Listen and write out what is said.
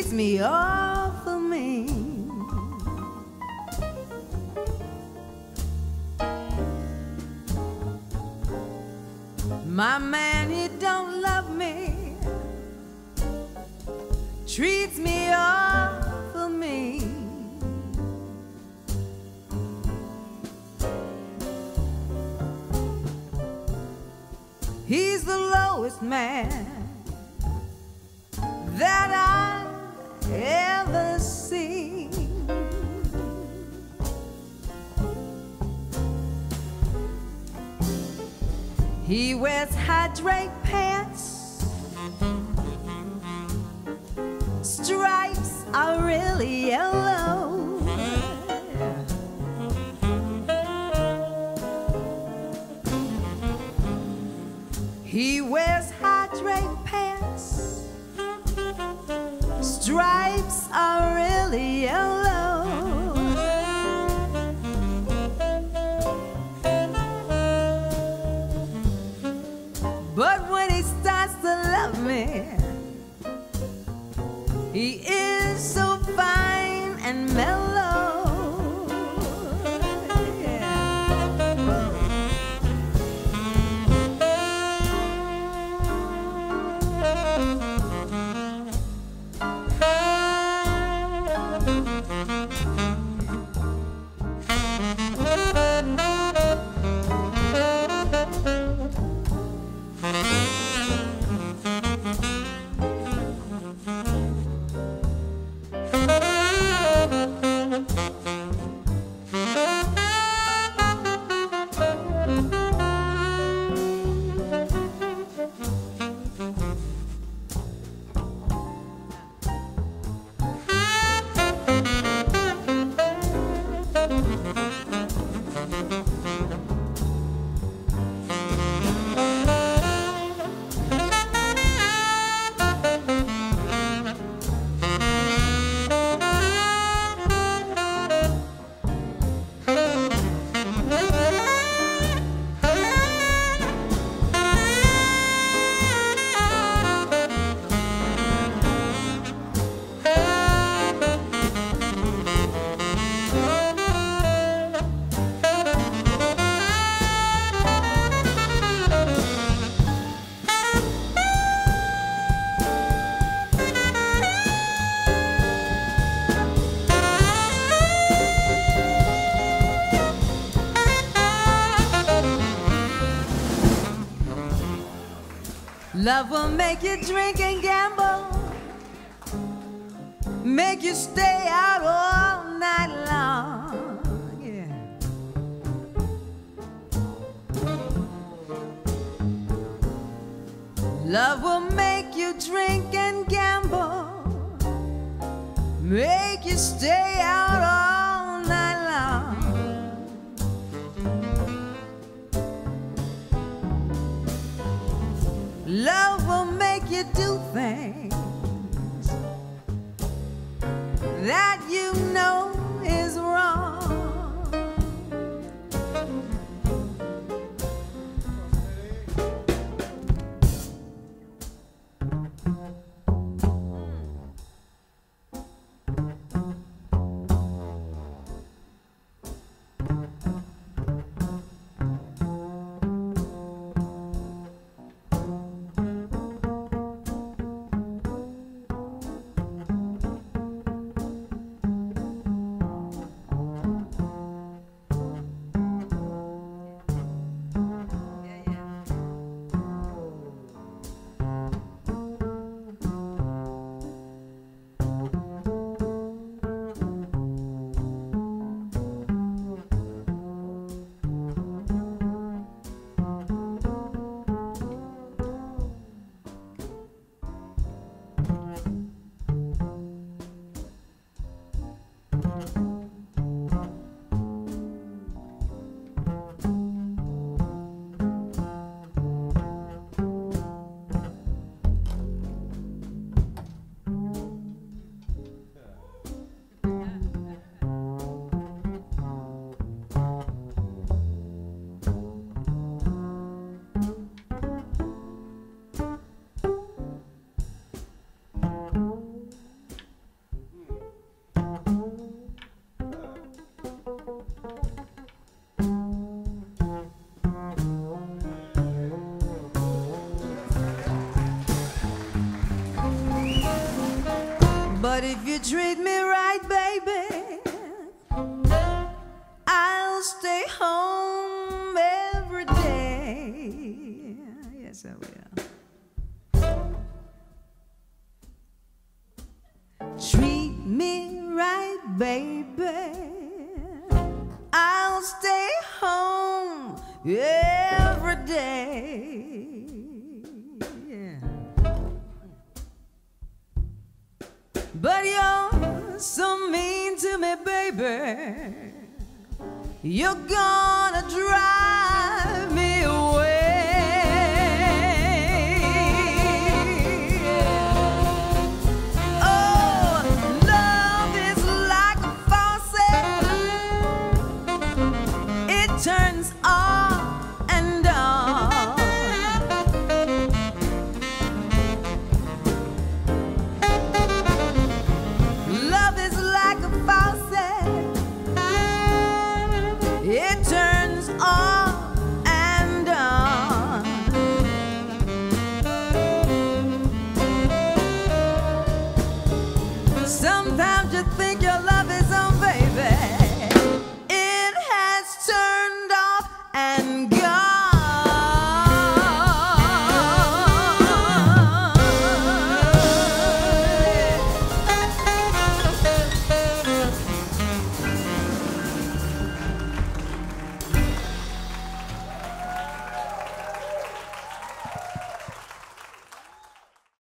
treats me awful mean. My man, he don't love me. Treats me awful mean. He's the lowest man that I ever seen. He wears high drape pants. Stripes are really yellow. Love will make you drink and gamble, make you stay out all night long. Yeah. Love will make you drink and gamble, make do things that you treat me right, baby, I'll stay home every day. Yes, I will. Treat me right, baby. I'll stay home every day. But you're so mean to me, baby. You're gonna drive